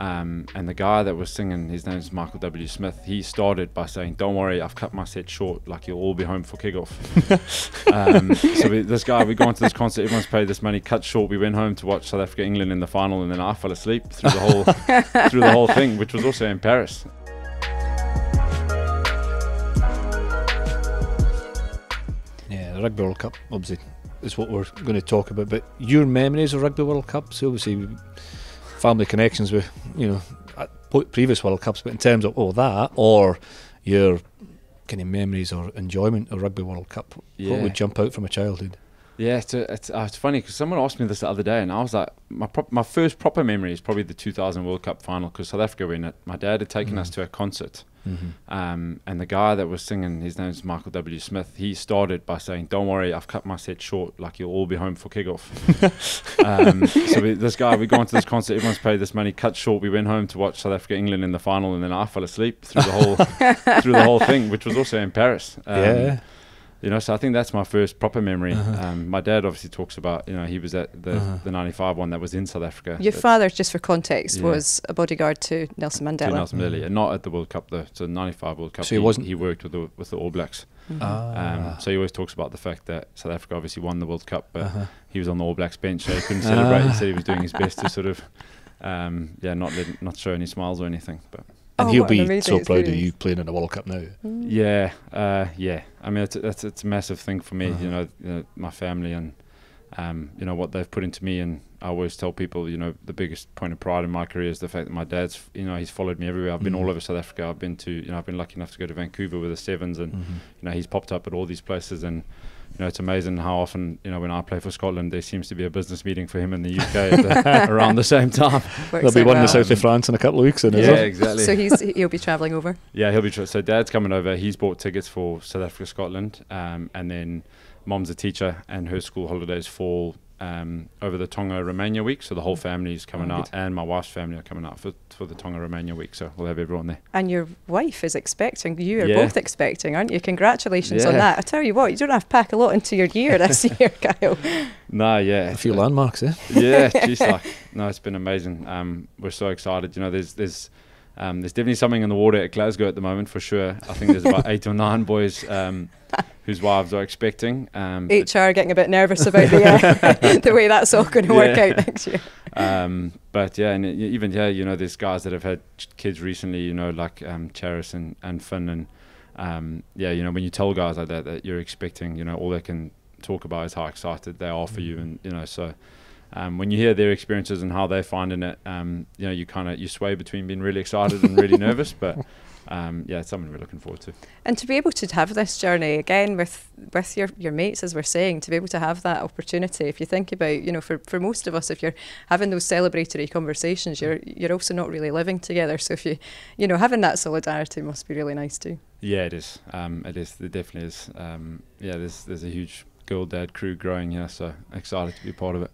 Um, and the guy that was singing, his name is Michael W. Smith. He started by saying, "Don't worry, I've cut my set short. Like you'll all be home for kickoff." um, so we, this guy, we gone to this concert. Everyone's paid this money. Cut short. We went home to watch South Africa England in the final, and then I fell asleep through the whole through the whole thing, which was also in Paris. Yeah, the Rugby World Cup obviously is what we're going to talk about. But your memories of Rugby World Cup, so obviously family connections with you know at previous World Cups, but in terms of oh that or your kind of memories or enjoyment of Rugby World Cup, what Yeah. would jump out from a childhood? Yeah, it's, a, it's, uh, it's funny because someone asked me this the other day, and I was like, my my first proper memory is probably the 2000 World Cup final because South Africa were in it. My dad had taken us Mm. to a concert, Mm-hmm. um, and the guy that was singing, his name is Michael W. Smith. He started by saying, "Don't worry, I've cut my set short. Like you'll all be home for kickoff." um, so we, this guy, we gone to this concert. Everyone's paid this money. Cut short. We went home to watch South Africa England in the final, and then I fell asleep through the whole through the whole thing, which was also in Paris. Um, yeah, you know, so I think that's my first proper memory. Uh-huh. Um, my dad obviously talks about, you know, he was at the, Uh-huh. the 95 one that was in South Africa. Your father, just for context, Yeah. was a bodyguard to Nelson Mandela. to Mandela. Nelson Mandela, and not at the World Cup though. So 95 World Cup. So he wasn't- He worked with the with the All Blacks. Mhm. Ah. Um, so he always talks about the fact that South Africa obviously won the World Cup, but Uh-huh. he was on the All Blacks bench, so he couldn't celebrate. He said he was doing his best to sort of, um, yeah, not let, not show any smiles or anything. But and Oh, he'll what an be so proud of you playing in the World Cup now. Mm. Yeah, uh, yeah. I mean, it's it's, it's a massive thing for me. Uh-huh. You, know, you know, my family and um, you know what they've put into me, and I always tell people, you know, the biggest point of pride in my career is the fact that my dad's, you know, he's followed me everywhere. I've been Mhm. all over South Africa. I've been to, you know, I've been lucky enough to go to Vancouver with the Sevens, and Mm-hmm. you know, he's popped up at all these places, and you know, it's amazing how often, you know, when I play for Scotland, there seems to be a business meeting for him in the UK the, around the same time. Works There'll be out one in the south of France in a couple of weeks, and Yeah, is exactly. So he's he'll be travelling over. Yeah, he'll be. Tr- so dad's coming over. He's bought tickets for South Africa, Scotland, um, and then mom's a teacher, and her school holidays fall um, over the Tonga Romania week. So the whole family is coming Oh, out, good. and my wife's family are coming out for for the Tonga Romania week. So we'll have everyone there. And your wife is expecting. You are Yeah. both expecting, aren't you? Congratulations on that. I tell you what, you don't have to pack a lot into your year this year, Kyle. No, yeah, A few landmarks, eh? yeah, geez, like no, it's been amazing. Um, we're so excited. You know, there's there's um, there's definitely something in the water at Glasgow at the moment for sure. I think there's about eight or nine boys um, whose wives are expecting. Um, but- HR getting a bit nervous about the uh, the way that's all going to work Yeah. out next year. um, but yeah, and y- even yeah, you know, there's guys that have had kids recently, you know, like um, Charis and, and Finn, and um, yeah, you know, when you tell guys like that that you're expecting, you know, all they can talk about is how excited they are for you, and you know, so um, when you hear their experiences and how they're finding it, um, you know, you kind of you sway between being really excited and really nervous, but um, yeah, it's something we're looking forward to. And to be able to have this journey again with with your, your mates, as we're saying, to be able to have that opportunity. If you think about, you know, for, for most of us, if you're having those celebratory conversations, you're you're also not really living together. So if you, you know, having that solidarity must be really nice too. Yeah, it is. Um, it is. It definitely is. Um, yeah, there's there's a huge girl dad crew growing here, so excited to be part of it.